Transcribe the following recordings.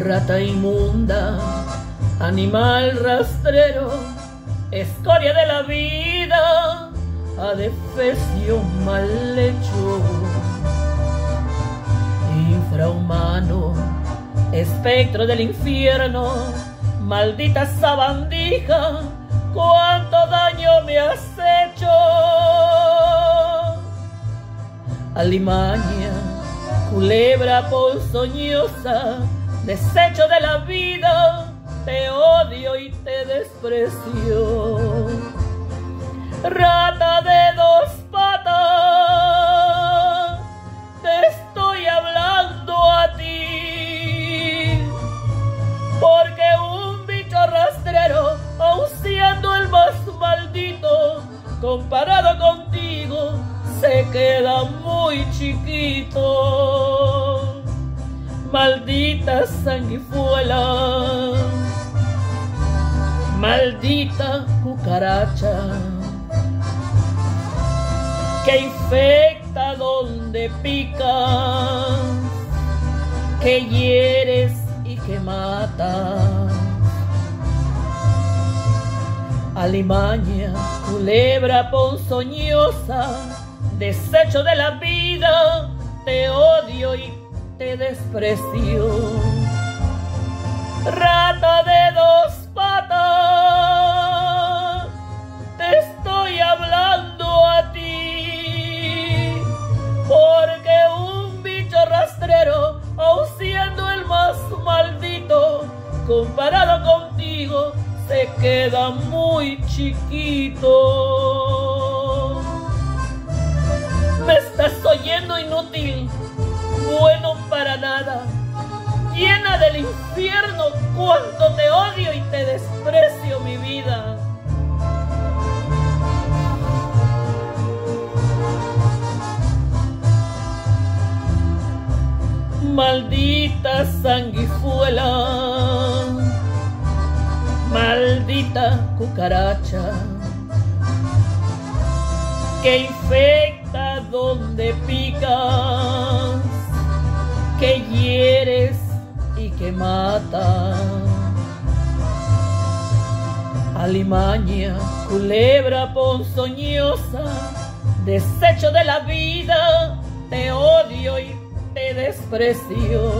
Rata inmunda, animal rastrero, escoria de la vida, adefesio mal hecho, infrahumano, espectro del infierno, maldita sabandija, cuánto daño me has hecho. Alimaña, culebra ponzoñosa, desecho de la vida, te odio y te desprecio. Rata de dos patas, te estoy hablando a ti, porque un bicho rastrero, aun siendo el más maldito, comparado contigo, se queda muy chiquito. Maldita sanguijuela, maldita cucaracha, que infecta donde pica, que hieres y que mata. Alimaña, culebra ponzoñosa, desecho de la vida, te odio y te desprecio. Rata de dos patas, te estoy hablando a ti, porque un bicho rastrero, aun siendo el más maldito, comparado contigo, se queda muy chiquito. Me estás oyendo inútil, llena del infierno, cuánto te odio y te desprecio mi vida. Maldita sanguijuela, maldita cucaracha, que infecta donde picas, que hieres y que mata. Alimaña, culebra ponzoñosa, desecho de la vida, te odio y te desprecio.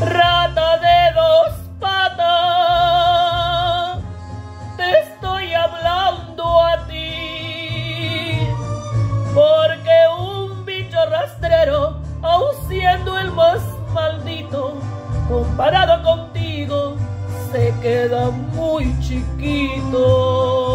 Rata de dos se queda muy chiquito.